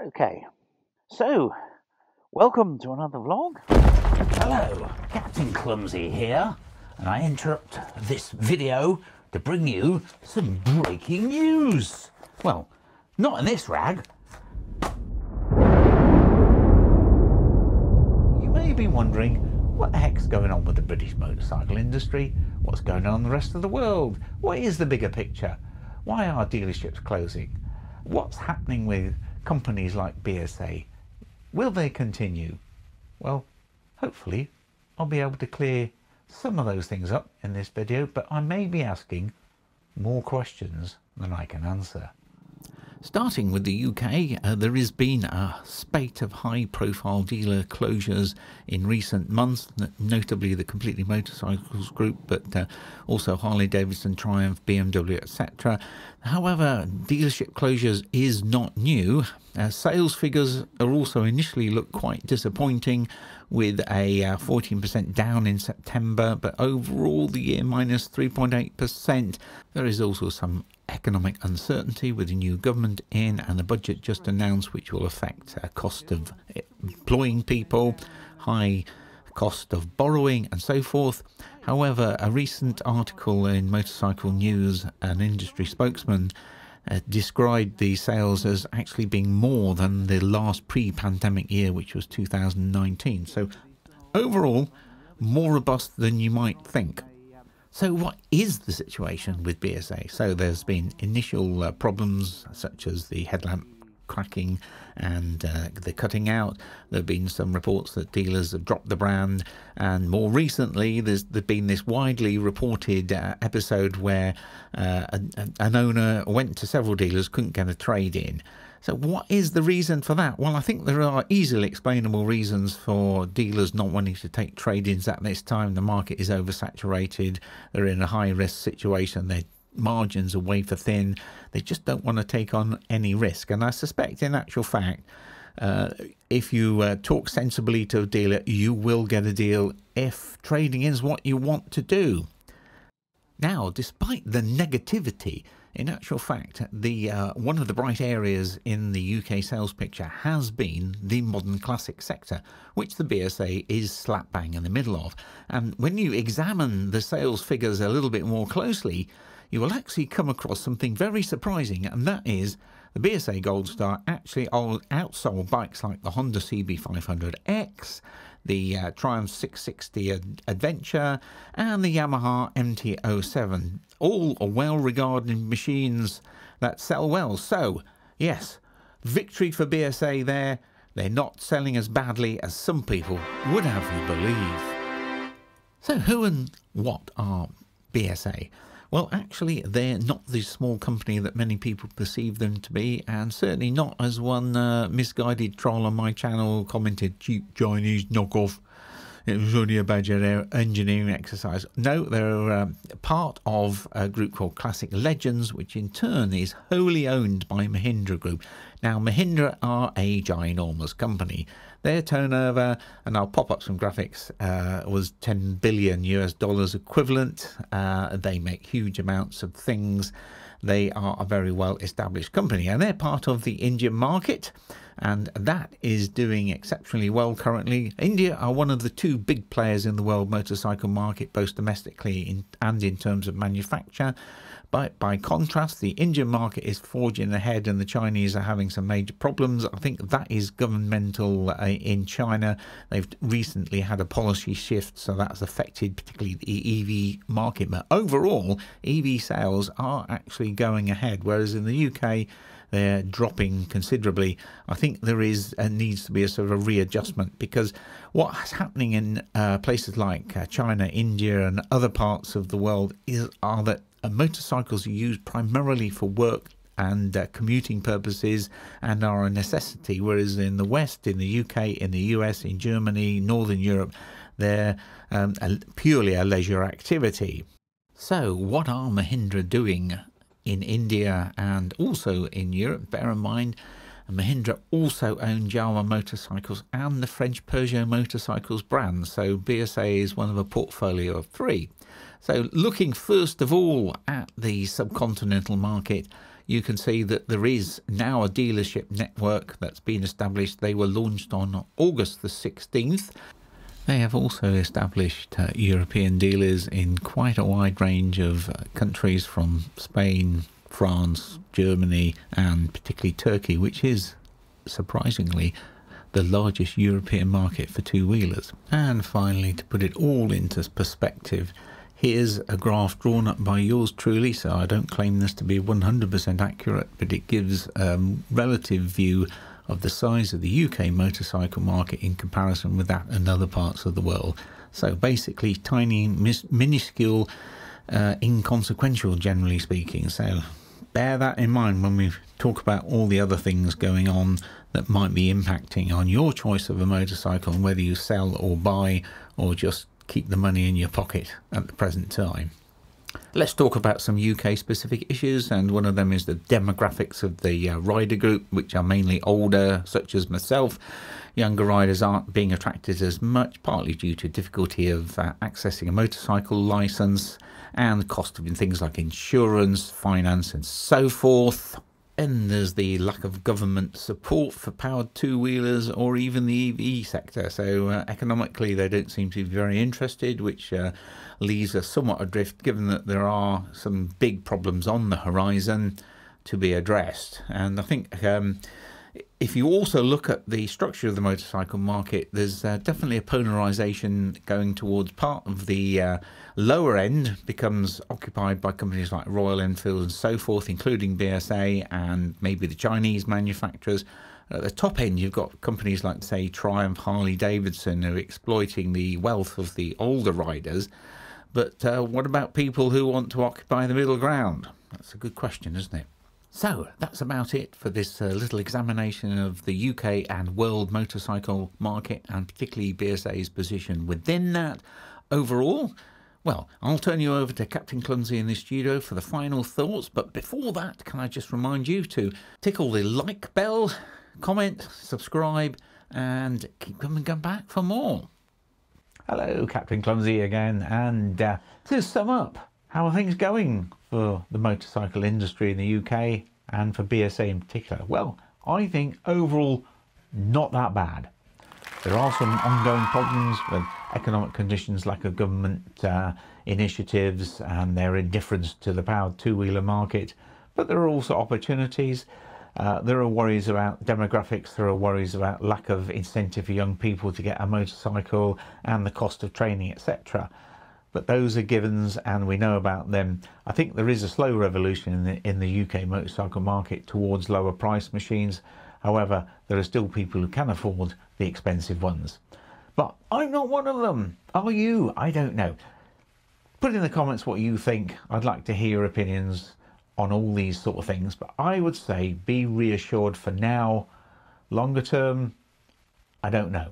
Okay, so welcome to another vlog. Hello, Captain Clumsy here, and I interrupt this video to bring you some breaking news. Well, not in this rag. You may be wondering what the heck's going on with the British motorcycle industry? What's going on in the rest of the world? What is the bigger picture? Why are dealerships closing? What's happening with companies like BSA? Will they continue? Well, hopefully I'll be able to clear some of those things up in this video, but I may be asking more questions than I can answer. Starting with the UK, uh, there has been a spate of high profile dealer closures in recent months, notably the Completely Motorcycles Group, but uh, also Harley Davidson, Triumph, BMW, etc. However, dealership closures is not new. Uh, sales figures are also initially looked quite disappointing, with a 14% uh, down in September, but overall the year minus 3.8%. There is also some economic uncertainty with the new government in and the budget just announced, which will affect uh, cost of employing people, high cost of borrowing, and so forth. However, a recent article in Motorcycle News, an industry spokesman, uh, described the sales as actually being more than the last pre pandemic year, which was 2019. So, overall, more robust than you might think. So, what is the situation with BSA? So, there's been initial uh, problems such as the headlamp cracking and uh, the cutting out. There have been some reports that dealers have dropped the brand, and more recently, there's, there's been this widely reported uh, episode where uh, an, an owner went to several dealers, couldn't get a trade in. So, what is the reason for that? Well, I think there are easily explainable reasons for dealers not wanting to take trade ins at this time. The market is oversaturated, they're in a high risk situation, their margins are wafer thin, they just don't want to take on any risk. And I suspect, in actual fact, uh, if you uh, talk sensibly to a dealer, you will get a deal if trading is what you want to do. Now, despite the negativity in actual fact, the uh, one of the bright areas in the UK sales picture has been the modern classic sector, which the BSA is slap bang in the middle of. And when you examine the sales figures a little bit more closely, you will actually come across something very surprising, and that is the BSA Gold Star actually outsold bikes like the Honda CB500X, the uh, Triumph 660 Ad- Adventure, and the Yamaha MT07. All are well regarded machines that sell well. So, yes, victory for BSA there. They're not selling as badly as some people would have you believe. So, who and what are BSA? Well, actually, they're not the small company that many people perceive them to be, and certainly not as one uh, misguided troll on my channel commented cheap Chinese knockoff. It was only a bad engineering exercise. No, they're um, part of a group called Classic Legends, which in turn is wholly owned by Mahindra Group. Now, Mahindra are a ginormous company. Their turnover, and I'll pop up some graphics, uh, was 10 billion US dollars equivalent. Uh, they make huge amounts of things. They are a very well established company and they're part of the Indian market and that is doing exceptionally well currently. India are one of the two big players in the world motorcycle market, both domestically in, and in terms of manufacture. But by contrast, the Indian market is forging ahead and the Chinese are having some major problems. I think that is governmental uh, in China. They've recently had a policy shift, so that's affected particularly the EV market. But overall, EV sales are actually going ahead, whereas in the UK, they're dropping considerably. I think there is and needs to be a sort of a readjustment because what's happening in uh, places like uh, China, India, and other parts of the world is are that uh, motorcycles are used primarily for work and uh, commuting purposes and are a necessity, whereas in the West, in the UK, in the US, in Germany, Northern Europe, they're um, a, purely a leisure activity. So, what are Mahindra doing in India and also in Europe. Bear in mind, Mahindra also own Jawa motorcycles and the French Peugeot motorcycles brand, so BSA is one of a portfolio of three. So, looking first of all at the subcontinental market, you can see that there is now a dealership network that's been established. They were launched on August the 16th. They have also established uh, European dealers in quite a wide range of uh, countries from Spain, France, Germany, and particularly Turkey, which is surprisingly the largest European market for two wheelers. And finally, to put it all into perspective, here's a graph drawn up by yours truly. So I don't claim this to be 100% accurate, but it gives a relative view of the size of the UK motorcycle market in comparison with that in other parts of the world. So basically, tiny, mis- minuscule, uh, inconsequential, generally speaking. So bear that in mind when we talk about all the other things going on that might be impacting on your choice of a motorcycle and whether you sell or buy or just keep the money in your pocket at the present time. Let's talk about some UK specific issues, and one of them is the demographics of the uh, rider group, which are mainly older, such as myself. Younger riders aren't being attracted as much, partly due to difficulty of uh, accessing a motorcycle license and cost of things like insurance, finance, and so forth. And there's the lack of government support for powered two wheelers or even the EV sector. So, uh, economically, they don't seem to be very interested, which uh, leaves us somewhat adrift given that there are some big problems on the horizon to be addressed. And I think. Um, if you also look at the structure of the motorcycle market, there's uh, definitely a polarization going towards part of the uh, lower end becomes occupied by companies like Royal Enfield and so forth, including BSA and maybe the Chinese manufacturers. At the top end, you've got companies like, say, Triumph, Harley Davidson, who are exploiting the wealth of the older riders. But uh, what about people who want to occupy the middle ground? That's a good question, isn't it? So that's about it for this uh, little examination of the UK and world motorcycle market and particularly BSA's position within that. Overall, well, I'll turn you over to Captain Clumsy in the studio for the final thoughts, but before that, can I just remind you to tickle the like bell, comment, subscribe, and keep coming back for more. Hello, Captain Clumsy again, and uh, to sum up, how are things going for the motorcycle industry in the UK and for BSA in particular? Well, I think overall not that bad. There are some ongoing problems with economic conditions, lack of government uh, initiatives, and their indifference to the powered two wheeler market. But there are also opportunities. Uh, there are worries about demographics, there are worries about lack of incentive for young people to get a motorcycle and the cost of training, etc but those are givens and we know about them. I think there is a slow revolution in the, in the UK motorcycle market towards lower price machines. However, there are still people who can afford the expensive ones. But I'm not one of them. Are you? I don't know. Put in the comments what you think. I'd like to hear opinions on all these sort of things. But I would say be reassured for now. Longer term, I don't know.